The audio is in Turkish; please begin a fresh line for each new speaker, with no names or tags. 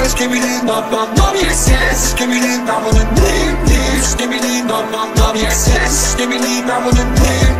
Kırız geminin namlan nam yes yes Geminin namlanın nim nim Geminin namlan nam yes yes Geminin namlanın nim nim Geminin geminin geminin